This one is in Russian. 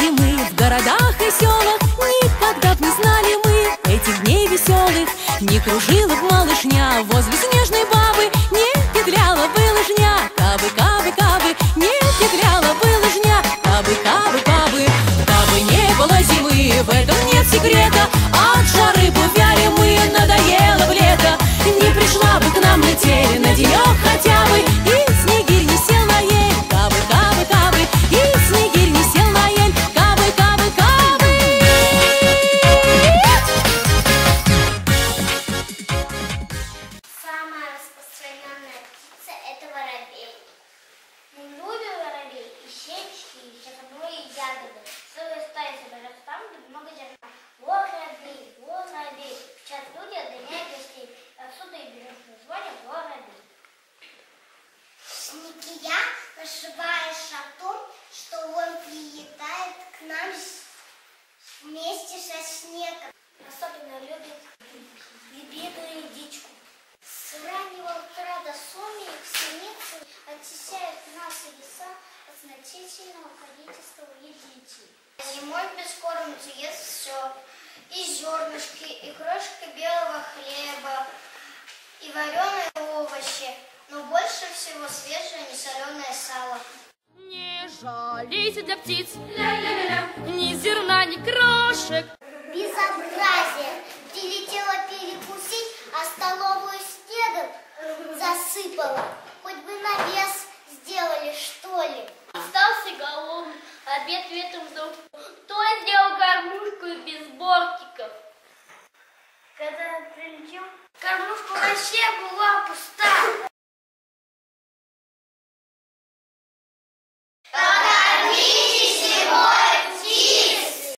зимы В городах и селах никогда б не знали мы Этих дней веселых. Не кружила б малышня возле снега наживаешь о том, что он прилетает к нам вместе со снегом. Особенно любит бедную дичку. С раннего утра до сумерек синицы очищают наши леса от значительного количества вредителей. Зимой без кормится ест все. И зернышки, и крошка белого хлеба, и вареные овощи, но больше всего свежее несоленое сало. Не жалейся для птиц, ни зерна, ни крошек. Безобразие! Прилетела перекусить, а столовую снегом засыпала. Хоть бы навес сделали, что ли. Остался голодный, обед ветром сдул. Кто сделал кормушку без бортиков? Когда прилетел, кормушка вообще была пуста.